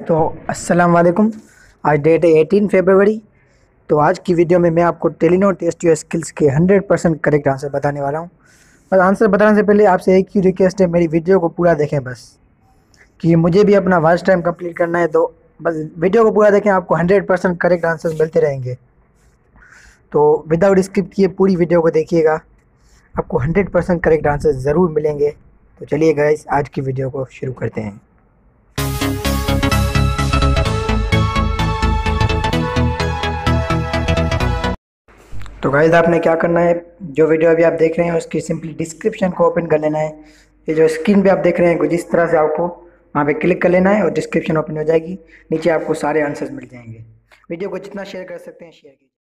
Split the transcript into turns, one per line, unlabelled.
तो अस्सलाम वालेकुम आज डेट है एटीन फेबरवरी तो आज की वीडियो में मैं आपको टेलीनोर टेस्ट योर स्किल्स के 100 परसेंट करेक्ट आंसर बताने वाला हूँ। बस आंसर बताने से पहले आपसे एक ही रिक्वेस्ट है, मेरी वीडियो को पूरा देखें बस। कि मुझे भी अपना वॉच टाइम कंप्लीट करना है तो बस वीडियो को पूरा देखें, आपको 100 परसेंट करेक्ट आंसर मिलते रहेंगे। तो विदाउट स्किप किए पूरी वीडियो को देखिएगा, आपको 100 परसेंट करेक्ट आंसर ज़रूर मिलेंगे। तो चलिए गाइस आज की वीडियो को शुरू करते हैं। तो गाइज़ आपने क्या करना है? जो वीडियो अभी आप देख रहे हैं, उसकी सिंपली डिस्क्रिप्शन को ओपन कर लेना है। ये जो स्क्रीन पे आप देख रहे हैं जिस तरह से आपको वहाँ पे क्लिक कर लेना है और डिस्क्रिप्शन ओपन हो जाएगी। नीचे आपको सारे आंसर्स मिल जाएँगे। वीडियो को जितना शेयर कर सकते हैं शेयर कीजिए।